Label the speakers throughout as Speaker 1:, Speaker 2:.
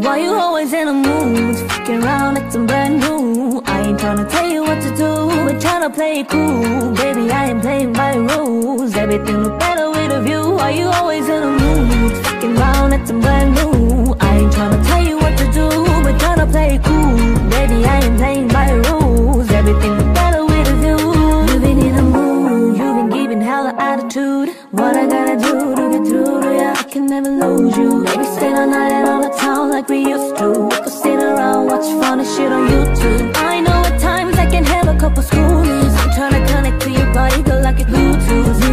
Speaker 1: Why you always in a mood? Fucking around like some brand new. I ain't tryna tell you what to do. But tryna play it cool. Baby, I ain't playing by rules. Everything look better with a view. Why you always in a mood? Fucking around like some brand new. I ain't tryna tell you what to do. But tryna play it cool. Baby, I ain't playing never lose you. Maybe spend a night in on the town like we used to. We could sit around, watch funny shit on YouTube. I know at times I can have a couple schoolies. I'm trying to connect to your body, girl, like
Speaker 2: it's Bluetooth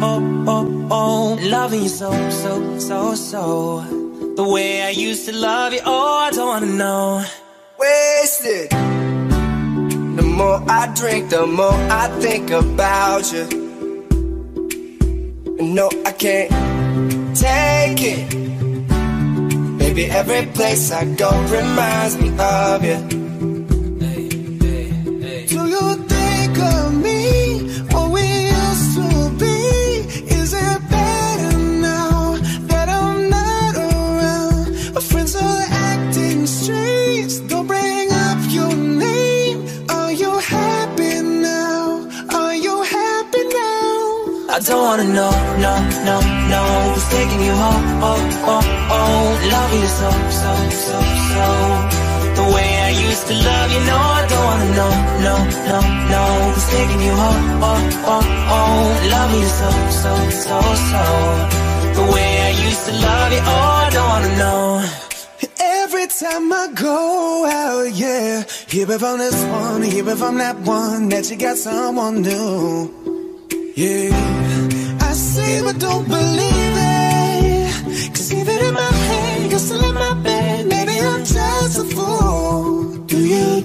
Speaker 2: Oh, oh, oh, oh Loving you so, so, so, so. The way I used to love you, oh I don't wanna know.
Speaker 3: Wasted. The more I drink, the more I think about you. No, I can't take it. Baby, every place I go reminds me of you don't
Speaker 2: wanna know, no, no, no Who's taking you home, oh, oh, oh Loving you so, so, so, so. The way I used to love you, no I don't wanna know, no, no, no Who's taking you home, oh, oh, oh Loving you so, so, so, so. The way I used to love you, oh I don't wanna know.
Speaker 3: Every time I go out, yeah. Hear it from this one, hear it from that one That you got someone new. Yeah I see but don't believe it. Cause even in my head, you're still in my bed. Maybe I'm just a fool. Do you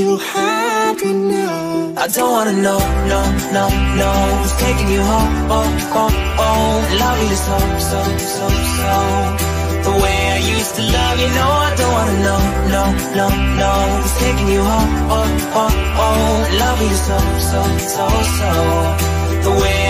Speaker 3: you happy now?
Speaker 2: I don't wanna know, no, no, no Who's taking you home, oh, oh, oh Loving you so, so, so, so. The way I used to love you, no I don't wanna know, no, no, no Who's taking you home, oh, oh, oh Loving you so, so, so, so. The way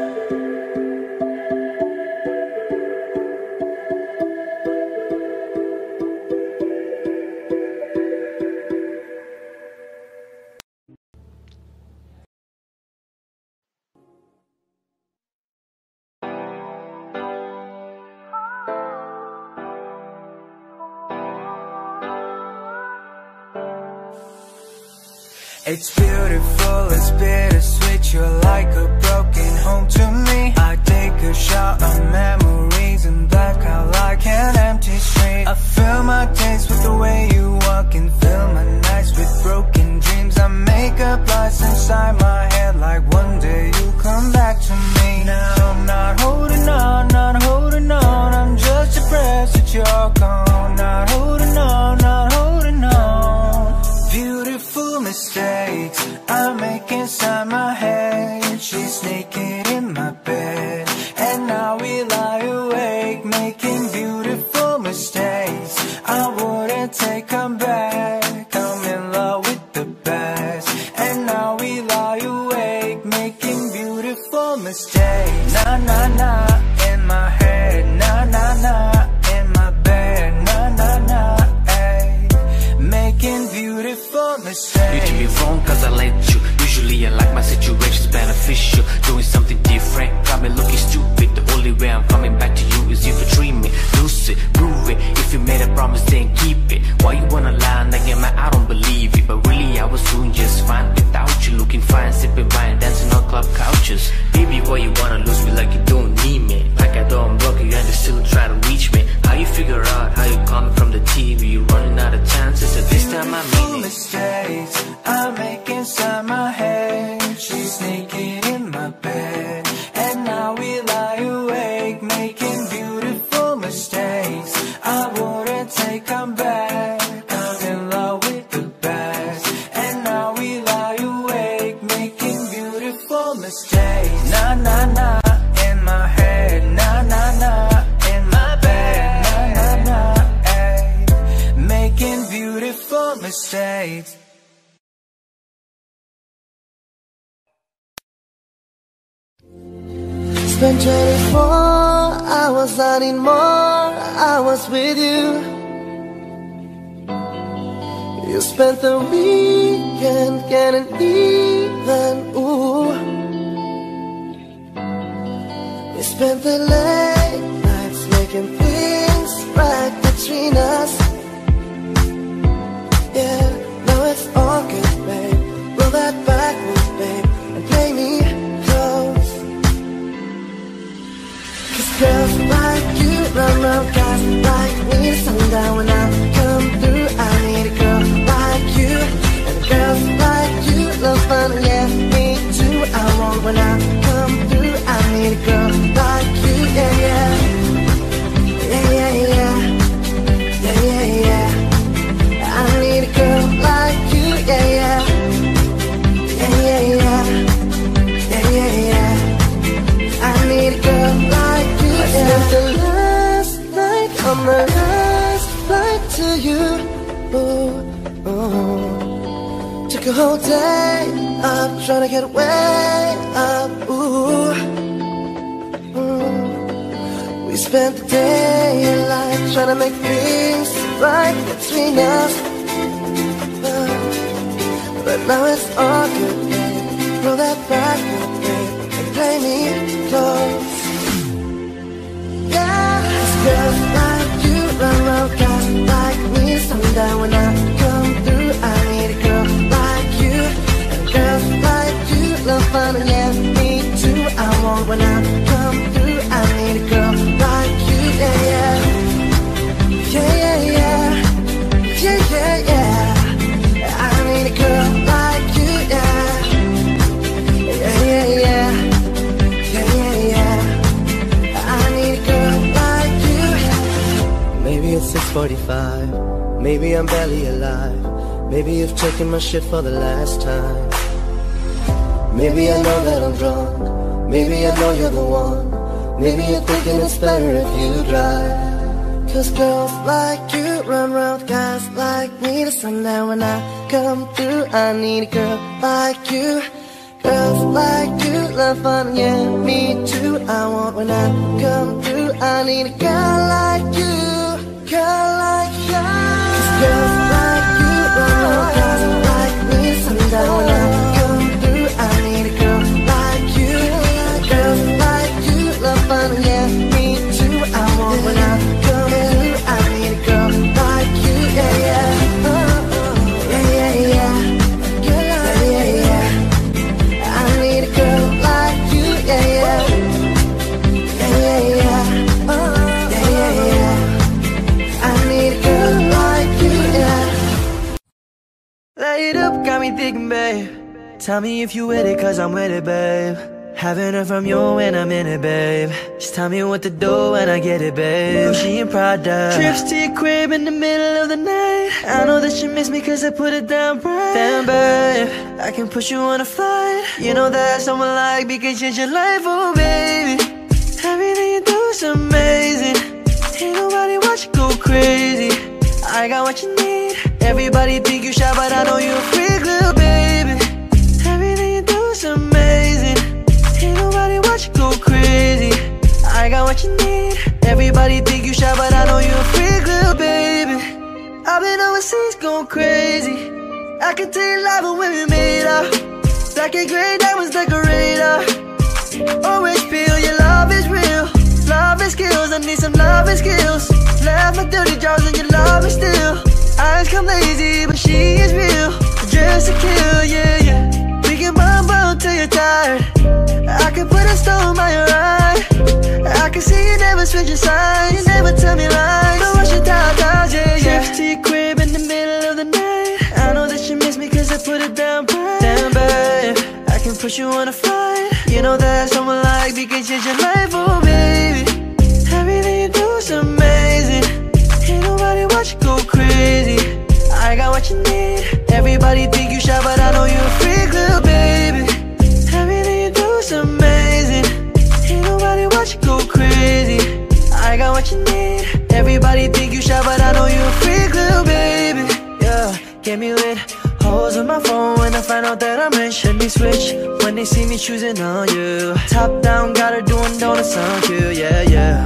Speaker 4: You're like a broken home to me. I take a shot of memories and black out like an empty street. I fill my days with the way you walk And fill my nights with broken dreams. I make up lies inside my
Speaker 5: spent the weekend getting even, Ooh. Took a whole day up trying to get away up. Ooh, ooh. We spent the day in life trying to make things right between us. Uh, but now it's all good. Roll that back, babe.
Speaker 6: And play me close. Yeah, girls like you run around guys like me. Sometime when I when I come through, I need a girl like you. Yeah, yeah, yeah, yeah, yeah, yeah, yeah, yeah. I need a girl like you. Yeah, yeah, yeah, yeah, yeah, yeah, yeah. I need a girl like you. Maybe it's 6:45. Maybe I'm barely alive. Maybe you've taken my shit for the last time. Maybe I know that I'm drunk. Maybe I know you're the one. Maybe you're thinking it's better if you drive. Cause girls like you run around guys like me. The sundown when I come through, I need a girl like you. Girls like you love fun, yeah, me too. I want when I come through, I need a girl like you. Girl like you. Cause girls got me thinking, babe. Tell me if you with it, cause I'm with it, babe. Haven't heard from you when I'm in it, babe. Just tell me what to do when I get it, babe. Gucci and Prada. Trips to your crib in the middle of the night. I know that you miss me cause I put it down bright. Damn, babe. I can put you on a flight. You know that someone like me can change your life, oh, baby. Everything you do is amazing. Ain't nobody watch you go crazy. I got what you need. Everybody think you shy, but I know you a freak, little baby. Everything you do is amazing. Ain't nobody watch you go crazy. I got what you need. Everybody think you shy, but I know you a freak, little baby. I've been overseas going crazy. I can tell you live when we made up. Black and gray diamonds decorator. Orange peel, your love is real. Love and skills, I need some love and skills. Left my dirty drawers and you love me still. Eyes come lazy, but she is real. Dress to kill, yeah, yeah. We can bump bump till you're tired. I can put a stone by your eye. I can see you never switch your side. You never tell me lies. But watch your tie downs, yeah, yeah. Trips to your crib in the middle of the night. I know that you miss me cause I put it down bright. Damn, babe. I can put you on a flight. You know that someone like me can change your life, oh, baby. Everything you do is crazy. I got what you need. Everybody think you shy, but I know you a freak, little baby. Everything you do is amazing. Ain't nobody watch you go crazy. I got what you need. Everybody think you shy, but I know you a freak, little baby. Yeah, get me lit. Holes on my phone when I find out that I'm rich. Let me switch when they see me choosing on you. Top down, got her doing donuts on you. Yeah, yeah.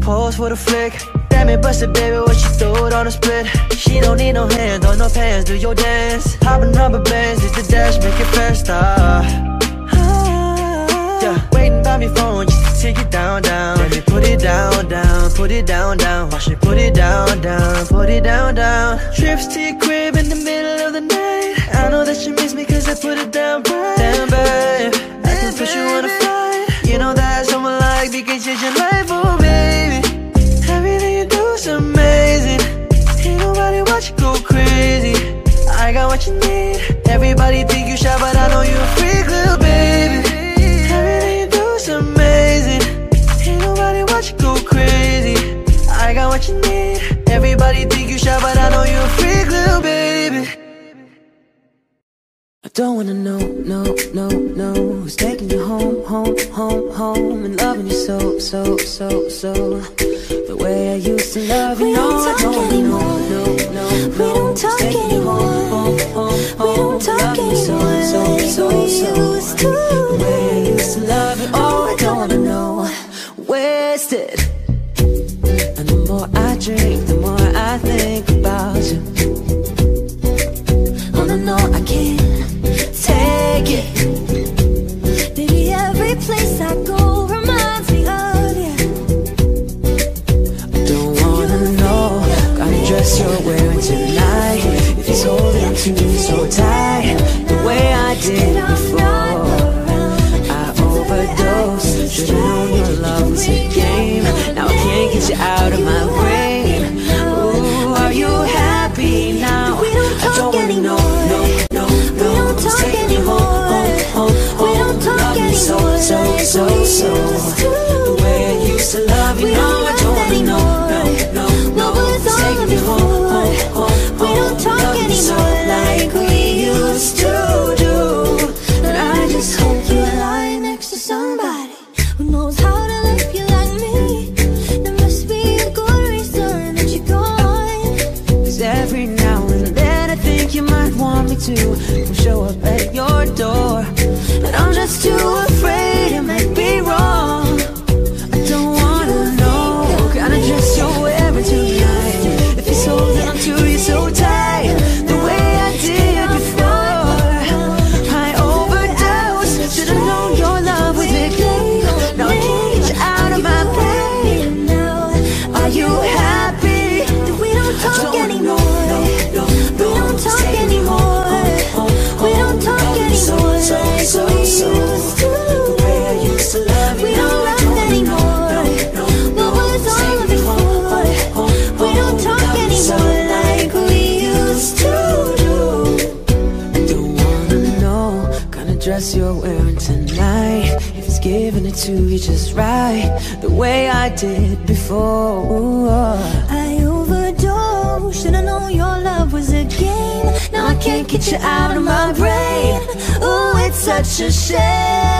Speaker 6: Pose for the flick. Damn it, busted, baby, what she throw it on a split? She don't need no hands or no pants, do your dance. Hopping rubber bands, hit the dash, make it faster. Ah. Yeah, waiting by me phone just to take it down, down. Me put it down, down, put it down, down. Watch me put it down, down, put it down, down. Trips to your crib in the middle of the night. I know that you miss me cause I put it down what you need. Everybody think you shy, but I know you a freak, little baby. Everything you do is amazing. Ain't nobody watch you go crazy. I got what you need. Everybody think you shy, but I know you a freak, little baby. Don't wanna know, no, no, no Who's taking you home, home, home, home And loving you so, so, so, so. The way I used to love you
Speaker 1: We
Speaker 6: No,
Speaker 1: don't
Speaker 6: I
Speaker 1: talk
Speaker 6: don't know,
Speaker 1: anymore.
Speaker 6: no, no, no
Speaker 1: We don't talk
Speaker 6: anymore you home, home, home,
Speaker 1: We don't talk
Speaker 6: so,
Speaker 1: anymore.
Speaker 6: so, so, so.
Speaker 1: used to.
Speaker 6: The way I used to love you Oh, I don't wanna know. Wasted. And the more I drink, the more I think about you. Oh, no, no, I can't like it.
Speaker 1: Baby, every place
Speaker 7: I go reminds me of you. I don't wanna know Got of
Speaker 8: dress you're
Speaker 7: wearing tonight.
Speaker 8: If
Speaker 7: it's holding
Speaker 8: me
Speaker 7: so tight,
Speaker 8: the
Speaker 7: way
Speaker 8: I
Speaker 7: did
Speaker 8: before.
Speaker 7: I overdosed, your love was
Speaker 8: a
Speaker 7: game.
Speaker 8: Now I
Speaker 7: can't get you
Speaker 8: out
Speaker 7: of
Speaker 8: my way.
Speaker 7: So, so,
Speaker 8: we
Speaker 7: so.
Speaker 8: used to.
Speaker 7: The way I used to love you,
Speaker 8: We
Speaker 7: no, I don't wanna know, no,
Speaker 8: anymore.
Speaker 7: no, no.
Speaker 8: What was
Speaker 7: Who's
Speaker 8: all
Speaker 7: taking you home, home, home,
Speaker 8: We don't talk
Speaker 7: Love me so
Speaker 8: anymore
Speaker 7: like
Speaker 8: we used to do. And I just hope you lie next to somebody who knows how to love you like me. There must be a good reason that you're gone.
Speaker 7: Cause every now and then I think you might want me to come show up at your door. Oh,
Speaker 8: it's such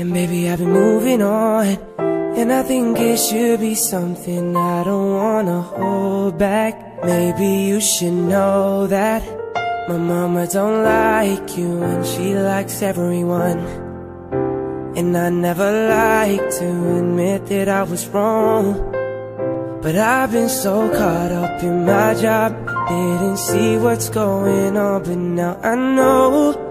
Speaker 7: And baby I've been moving on. And I think it should be something I don't wanna hold back. Maybe you should know that My mama don't like you and she likes everyone. And I never like to admit that I was wrong. But I've been so caught up in my job. Didn't see what's going on But now I know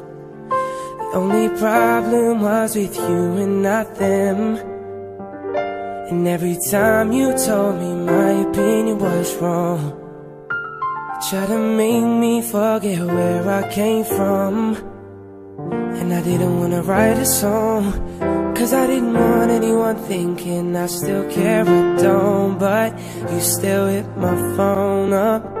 Speaker 7: only problem was with you and not them. And every time you told me my opinion was wrong, you tried to make me forget where I came from. And I didn't wanna write a song Cause I didn't want anyone thinking I still care, I don't But you still hit my phone up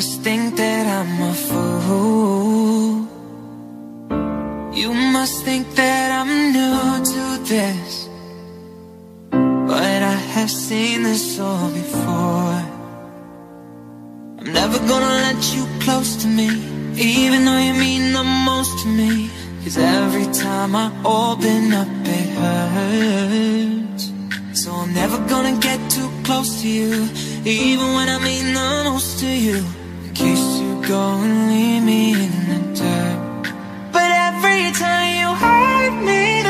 Speaker 2: Must think that I'm a fool. You must think that I'm new to this. But I have seen this all before. I'm never gonna let you close to me, even though you mean the most to me. Cause every time I open up, it hurts. So I'm never gonna get too close to you, even when I mean the most to you. Case you go and leave me in the dirt. But every time you hurt me,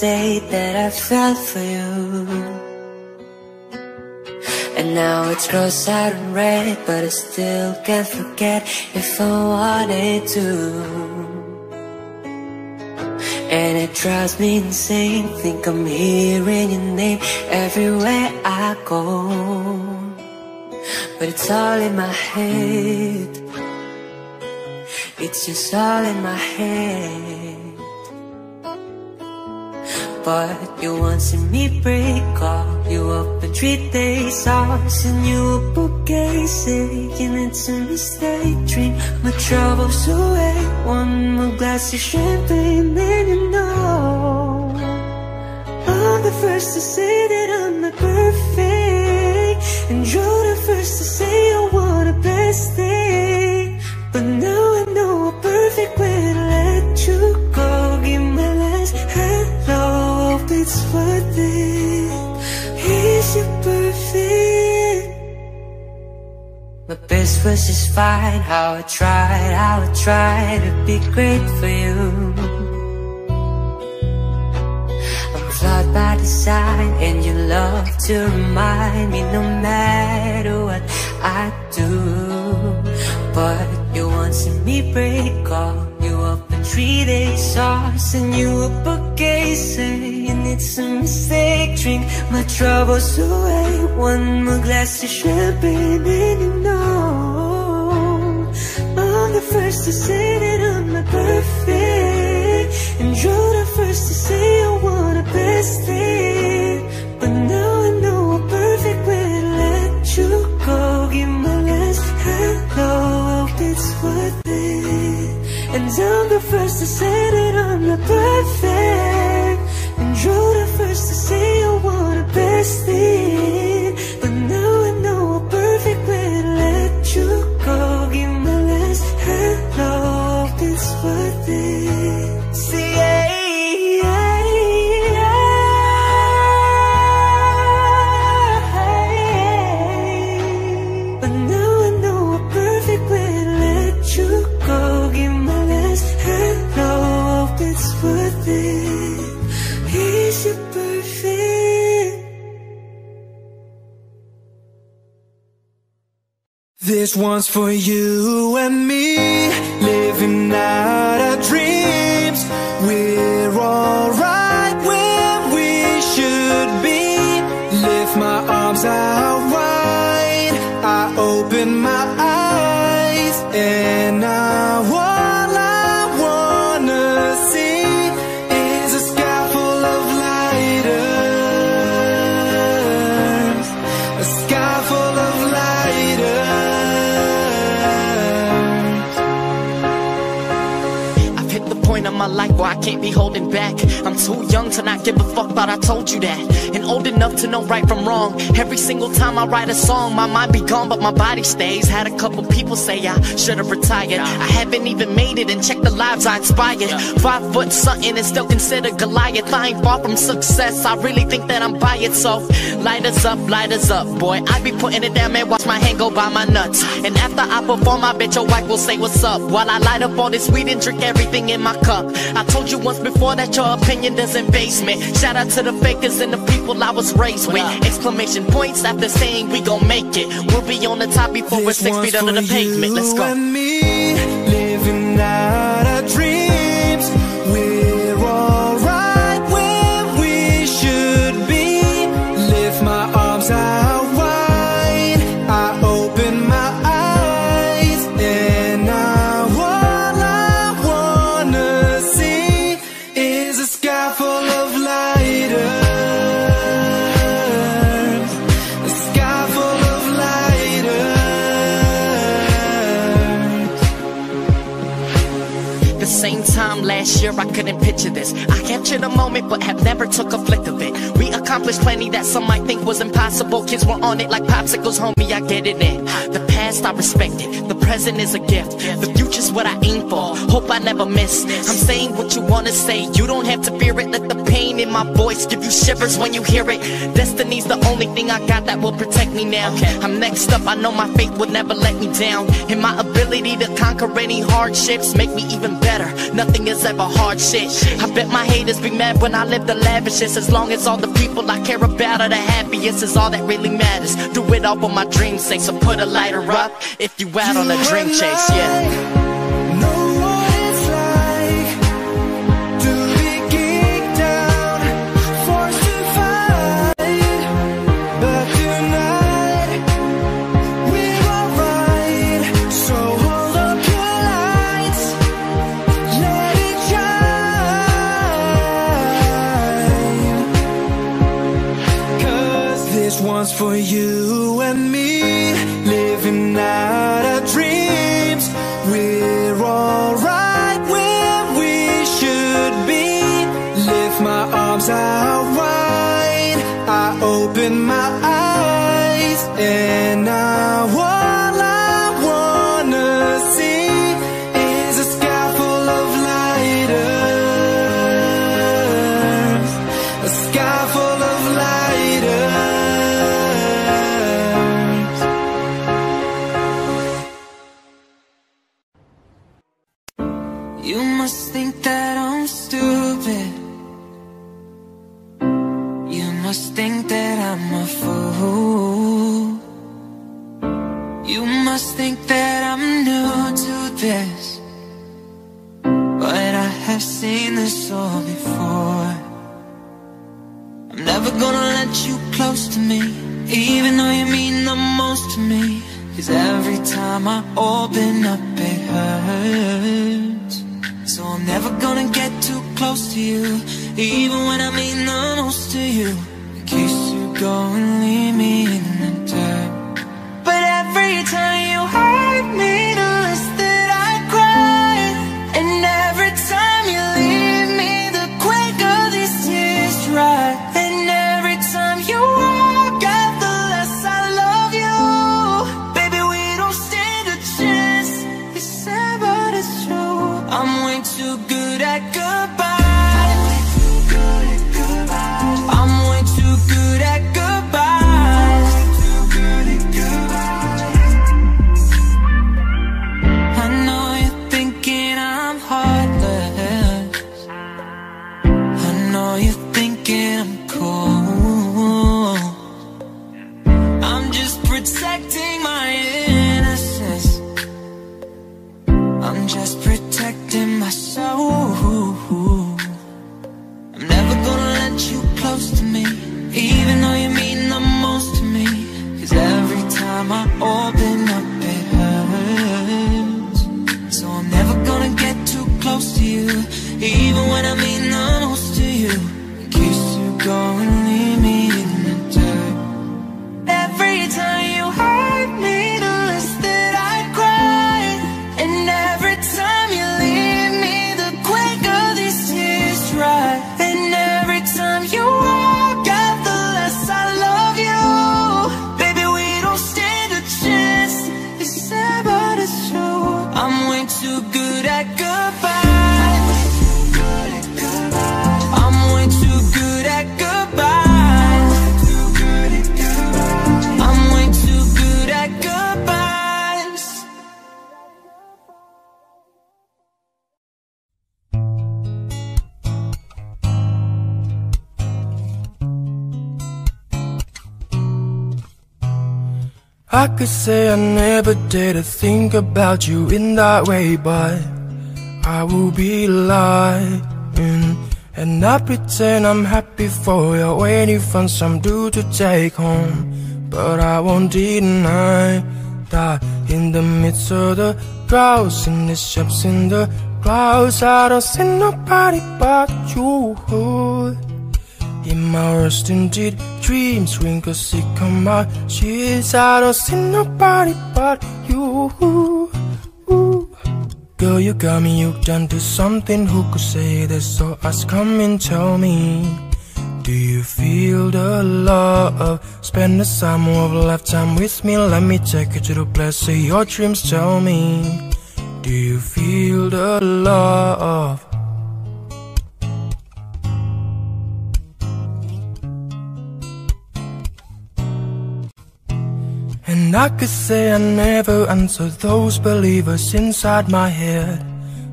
Speaker 9: day that I fell for you. And now it's crossed out in red, but I still can't forget if I wanted to. And it drives me insane, think I'm hearing your name everywhere I go. But it's all in my head. It's just all in my head. But you to see me break Call you up in three days I'll send you a bouquet Saying it's a mistake. Drink my troubles away. One more glass of champagne Then you know. I'm the first to say that I'm not perfect. And you're the first to say I want a best thing was just fine. How I tried, how I tried to be great for you. I'm flawed by design And you love to remind me No matter what I do. But you want to see me break Call you up in three days. I'll send you a bouquet Saying it's a mistake. Drink my troubles away. One more glass of champagne And you know I'm
Speaker 2: first to say that I'm not perfect. And you're the first to say I want the best thing. But now I know a perfect way to let you go. Give my last hello, hope it's worth it. And I'm the first to say that I'm not perfect. And you're the first to say I want the best thing.
Speaker 3: This one's for you and me, living out our dreams. We're alright where we should be. Lift my arms out wide, I open my eyes, and now
Speaker 10: can't be holding back. Too young to not give a fuck, but I told you that. And old enough to know right from wrong. Every single time I write a song, my mind be gone, but my body stays. Had a couple people say I should've retired. I haven't even made it and check the lives I inspired. Five foot something and still considered Goliath. I ain't far from success. I really think that I'm by it. So light us up, light us up, boy. I be putting it down, man. Watch my hand go by my nuts. And after I perform, I bet your wife will say what's up. While I light up all this weed and drink everything in my cup. I told you once before that your opinion doesn't base me. Shout out to the fakers and the people I was raised with. Exclamation points after saying we gon' make it. We'll be on the top before we're six feet under the pavement. Let's go. Year I couldn't picture this. I captured a moment but have never took a flick of it. We accomplished plenty that some might think was impossible. Kids were on it like popsicles, homie, I get it in The past I respect it, the present is a gift. The future's what I aim for, hope I never miss. I'm saying what you wanna say, you don't have to fear it. Let the pain in my voice give you shivers when you hear it. Destiny's the only thing I got that will protect me now. I'm next up, I know my faith will never let me down. And my ability to conquer any hardships make me even better. Nothing is ever hard shit. I bet my haters be mad when I live the lavishest As long as all the people I care about are the happiest Is all that really matters. Do it all for my dream's sake So put a lighter up if you out on a dream chase, yeah
Speaker 3: for you
Speaker 2: time I open up it hurts. So I'm never gonna get too close to you Even when I mean the most to you. In case you go and leave me Too good at goodbye
Speaker 11: could say I never did to think about you in that way, but I will be lying and not pretend I'm happy for you when you find some dude to take home. But I won't deny that in the midst of the crowds, in the shops, in the clouds, I don't see nobody but you. In my worst indeed dreams, wrinkles sick on my sheets. I don't see nobody but you. Girl, you got me hooked onto something. Who could say this? So ask, come and tell me. Do you feel the love? Spend the summer of a lifetime with me. Let me take you to the place of your dreams. Tell me. Do you feel the love? I could say I never answered those believers inside my head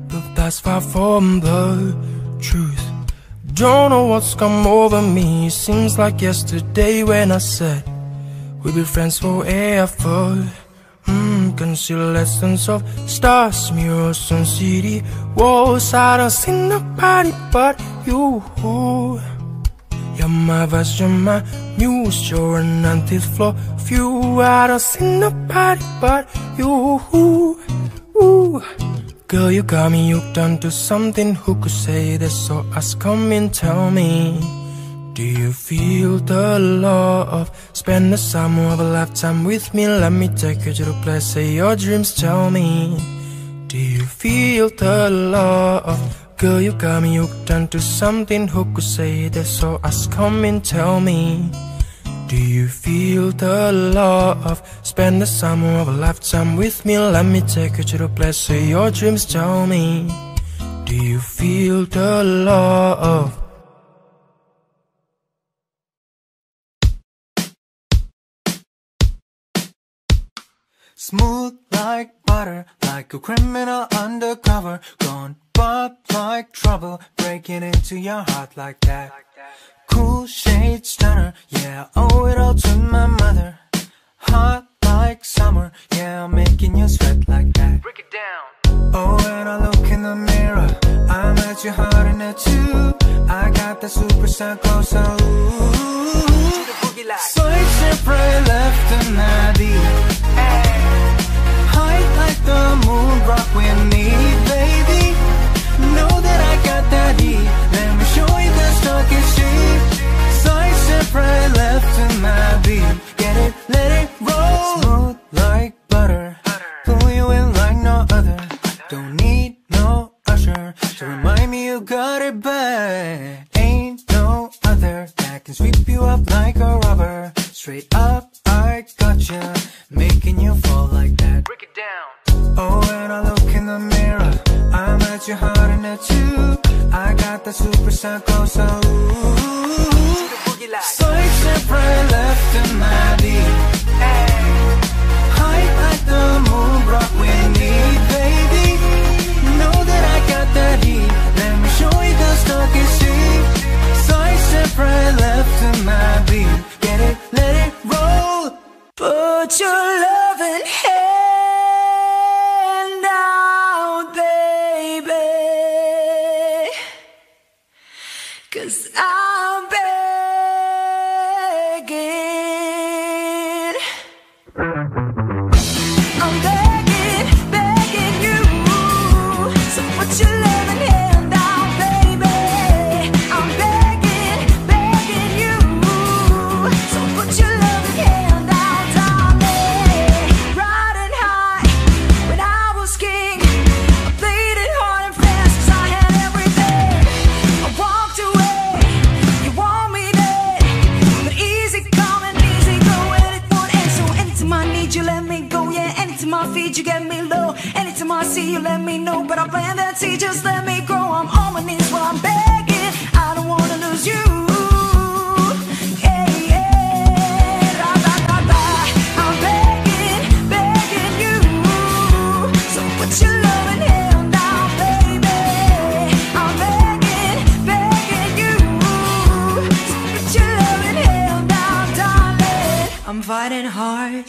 Speaker 11: But that's far from the truth. Don't know what's come over me. Seems like yesterday when I said We'll be friends forever. Mmm, constellations of stars Mirrors on city walls. I don't see nobody but you you're my verse, you're my muse, you're an antithesis floor view. I don't see nobody but you. Ooh. Girl, you got me hooked onto something. Who could say this? So ask, come and tell me. Do you feel the love? Spend the summer of a lifetime with me. Let me take you to the place of your dreams. Tell me. Do you feel the love? Girl, you got me hooked onto something. Who could say that? So ask, come and tell me. Do you feel the love? Spend the summer of a lifetime with me. Let me take you to the place of your dreams. Tell me. Do you feel the love?
Speaker 4: Smooth like butter, like a criminal undercover. Gone bad like trouble, breaking into your heart like that. Cool shade stunner, yeah, I owe it all to my mother. Hot like summer, yeah, I'm making you sweat like that. Break it down. Oh, when I look in the mirror, I'm at your heart in it too. I got the superstar glow, so ooh. Soy siempre left in the
Speaker 12: the moon rock with me, baby. Know that I got that heat. Let me show you the stock is cheap Side, step right, left to my beat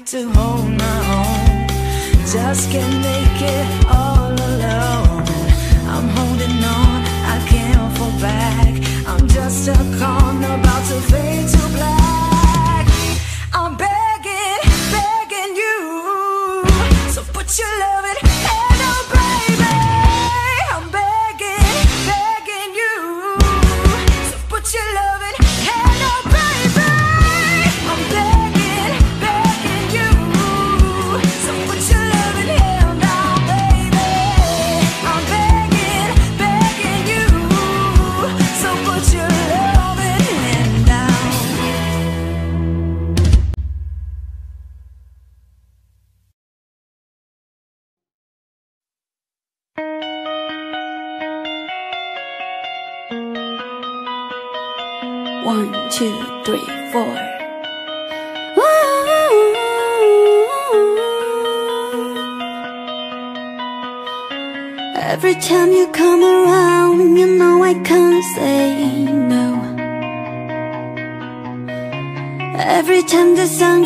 Speaker 8: to hold my own. Just can't make it.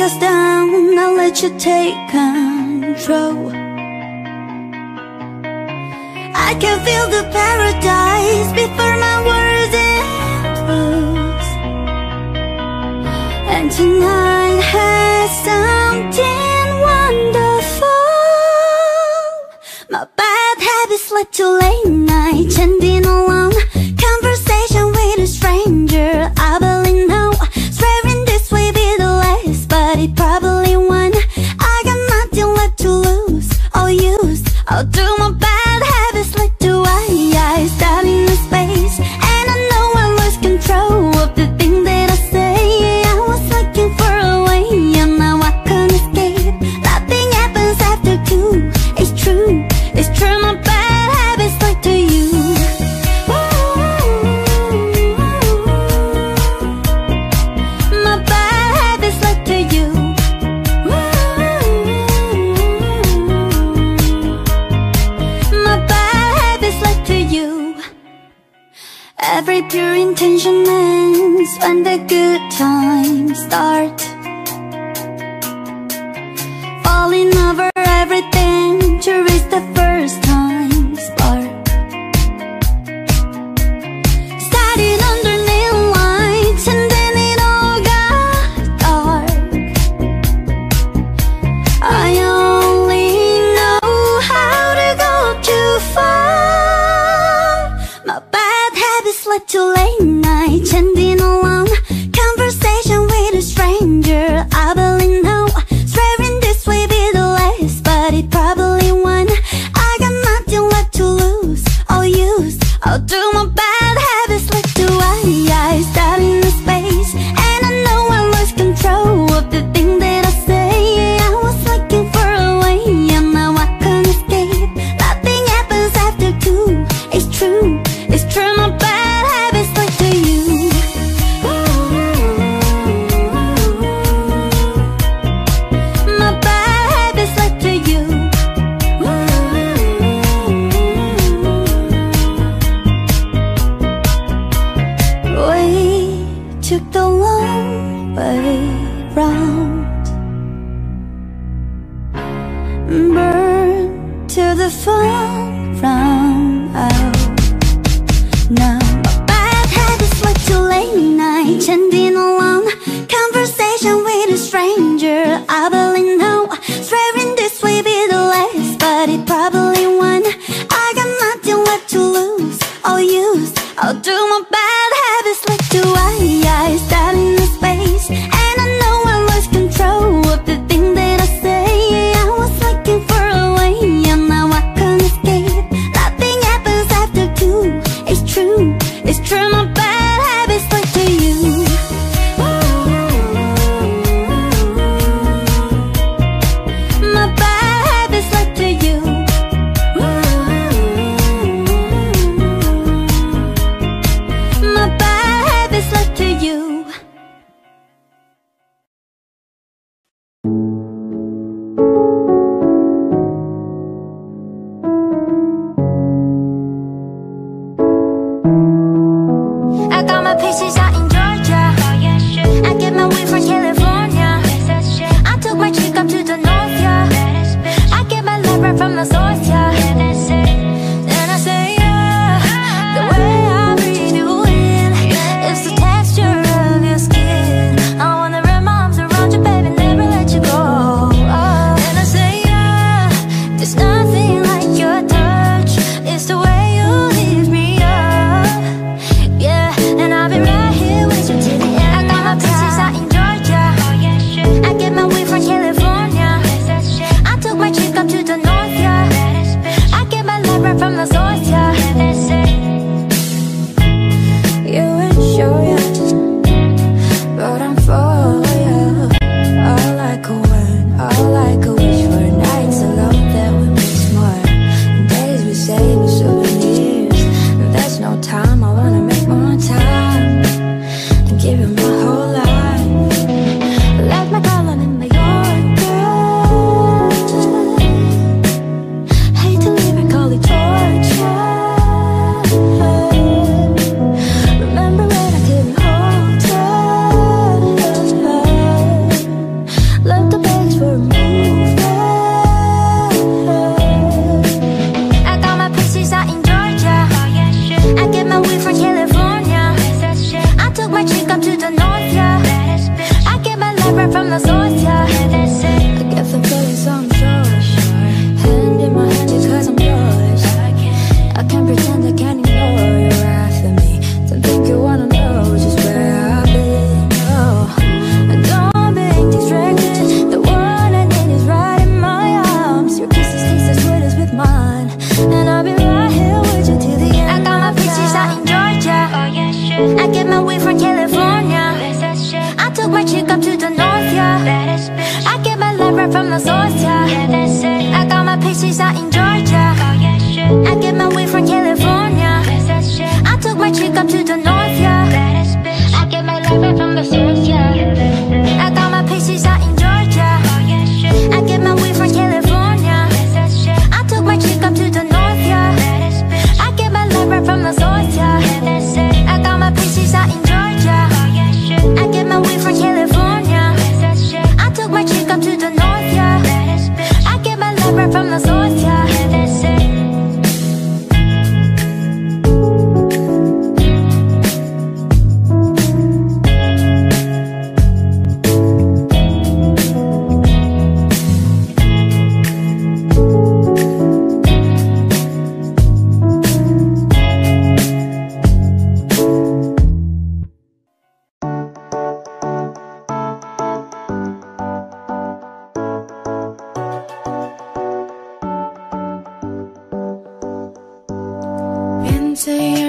Speaker 8: down, I'll let you take control. I can feel the paradise before my words implode And tonight has something wonderful. My bad habits led to late
Speaker 13: nights and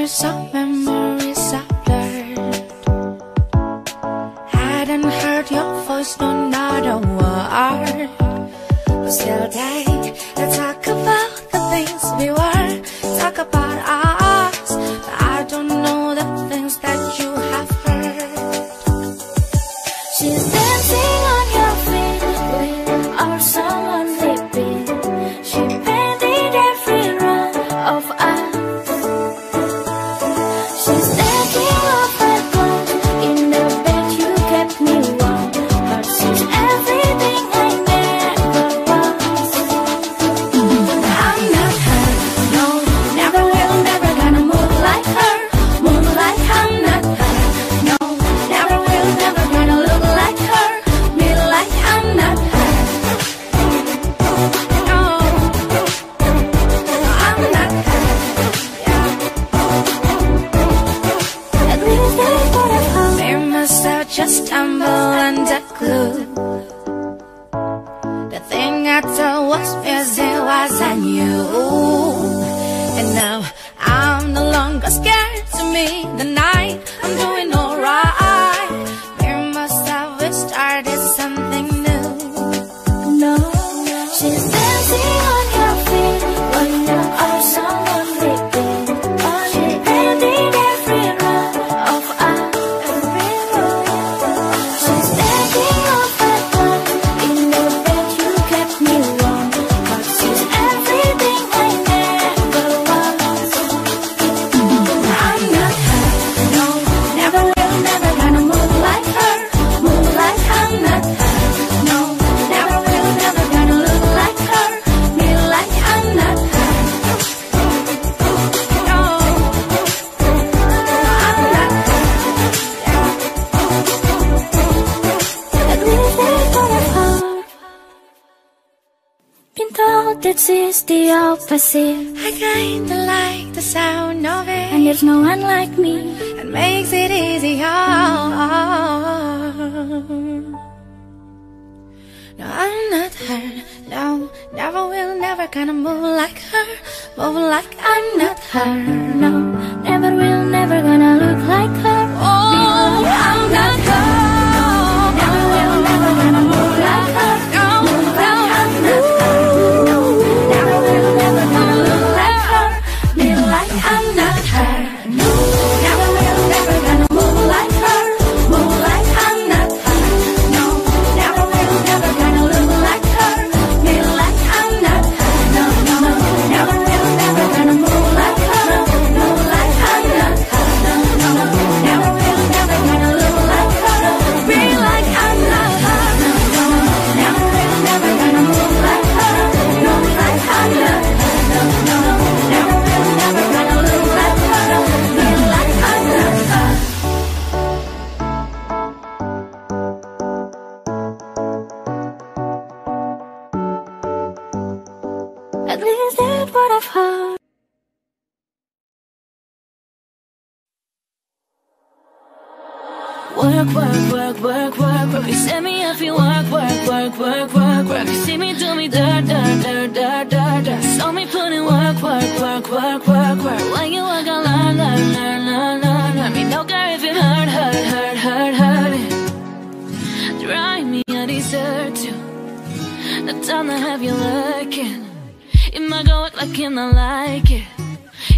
Speaker 14: years of memories I blurred Hadn't heard your voice, no, not a word. But still, day that she's the
Speaker 1: opposite,
Speaker 14: I kinda like the sound of it,
Speaker 1: and there's no one like me.
Speaker 14: it makes it easier. No, I'm not her. No, never will, never gonna move like her. Move like I'm not her.
Speaker 1: No, never will, never gonna look like her.
Speaker 14: Oh, I'm not her.
Speaker 1: The time to have you looking. It might go out like him, I like it.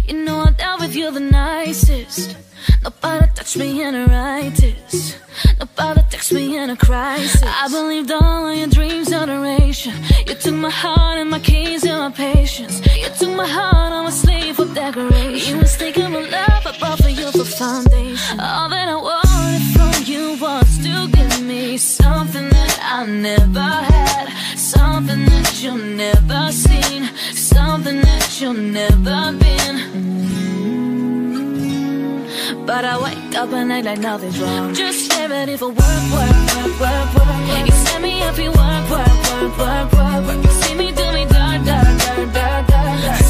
Speaker 1: You know I dealt with you the nicest. Nobody touched me in a righteous. Nobody text me in a crisis. I believed all of your dreams of duration. You took my heart and my keys and my patience. You took my heart, I was slave for decoration. You mistaken my love, I bought for you for foundation. All that I wanted from you was to give me something that I never you've never seen, something that you've never been. But I wake up and act like nothing's wrong. Just ready for work, work, work, work, work. You set me up, you work, work, work, work, work. You see me do me dirt, dirt, dirt, dirt, dirt,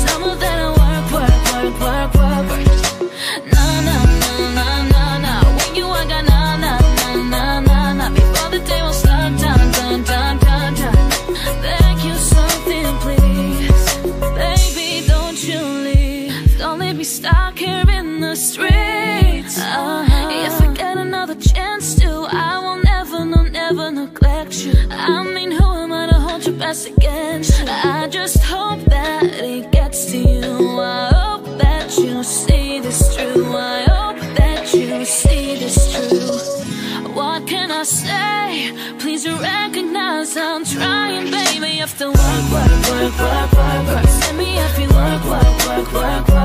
Speaker 1: stuck here in the streets. Uh-huh. If I get another chance to, I will never, no, never neglect you. I mean, who am I to hold your best against you? I just hope that it gets to you. I hope that you see this true. I hope that you see this true. What can I say? Please recognize I'm trying, baby. After work, work, work, work, work, work. Send me you work, work, work, work, work,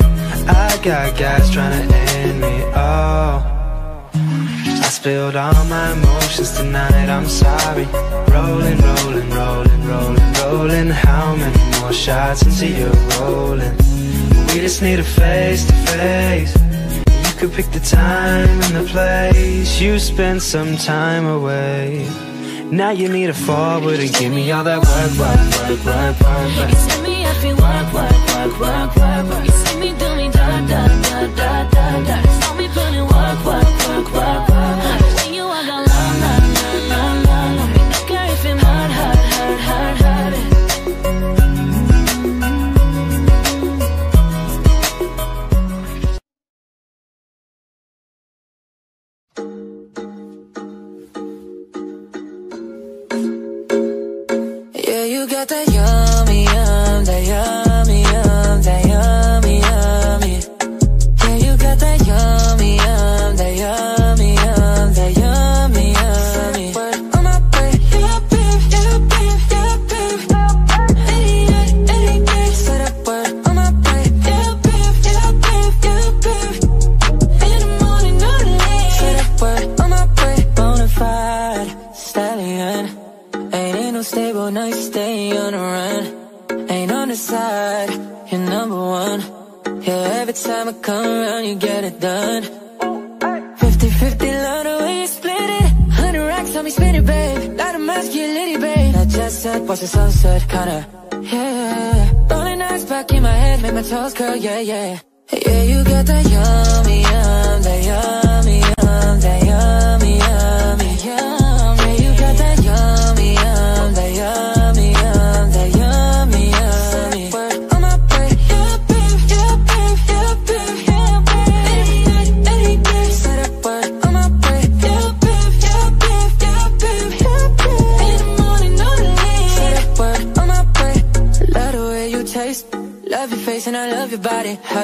Speaker 11: I got guys trying to end me, oh I spilled all my emotions tonight, I'm sorry Rolling, rolling, rolling, rolling, rolling How many more shots into you? rolling? We just need a face to face You could pick the time and the place You spend some time away now you need a forward and give me all that work, work, work, work, work, work.
Speaker 2: You send me every work, work, work, work, work, work da me putting work, work, work, work.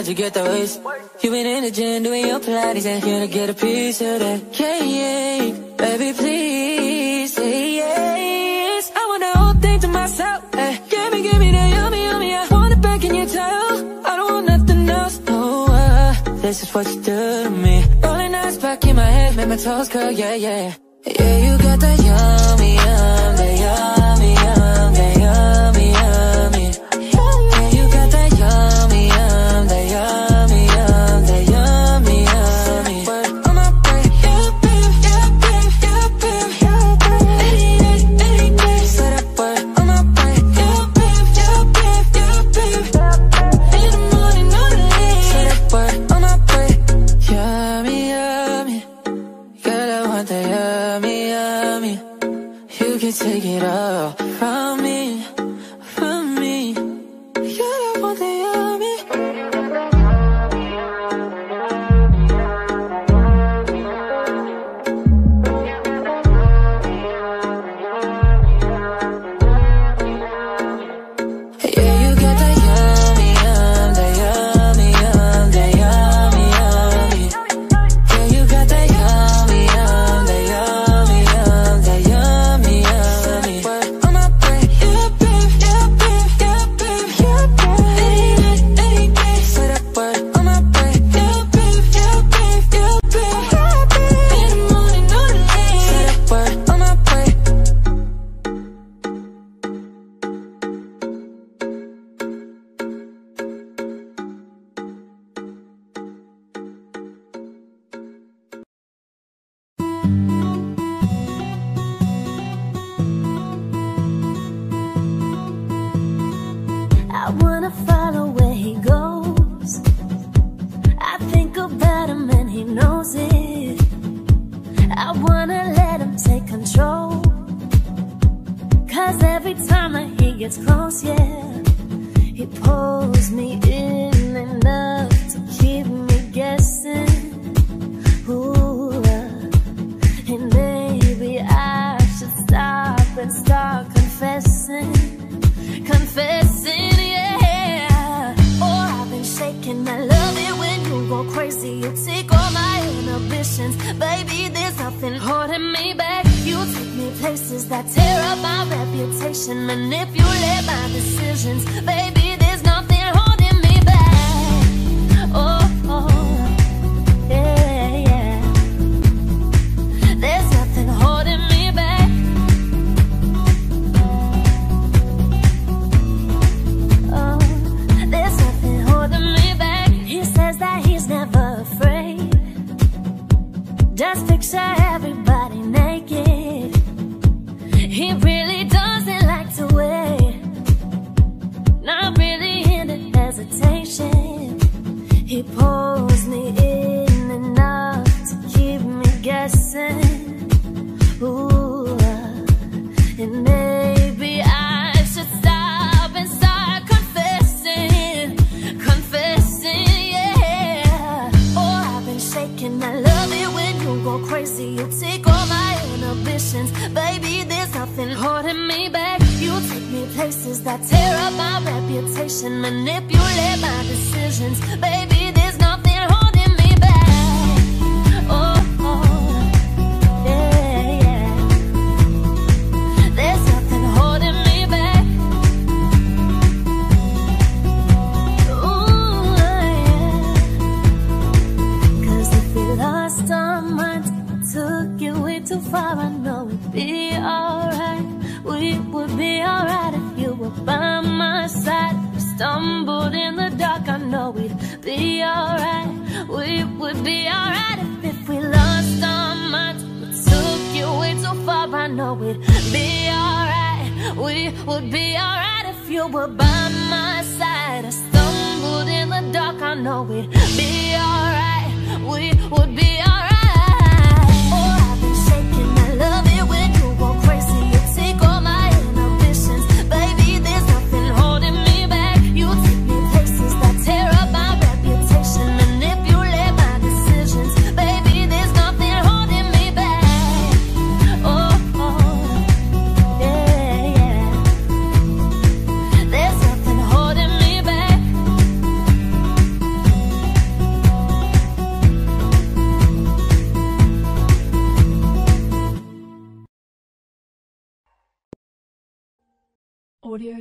Speaker 2: you
Speaker 1: get the waist. You been in the gym doing your Pilates and here to get a piece of that cake. Baby, please say yes. I want the whole thing to myself. Hey, give me, give me that yummy, yummy. I want it back in your towel. I don't want nothing else. No, uh, this is what you do to me. Rolling eyes back in my head, make my toes curl, yeah, yeah. Yeah, you got that yummy, yummy, that yummy, yummy. in the dark, I know we'd be alright. We would be alright if, if we lost our minds. Took you way too far, I know we'd be alright. We would be alright if you were by my side. I stumbled in the dark, I know we'd be alright. We would be alright.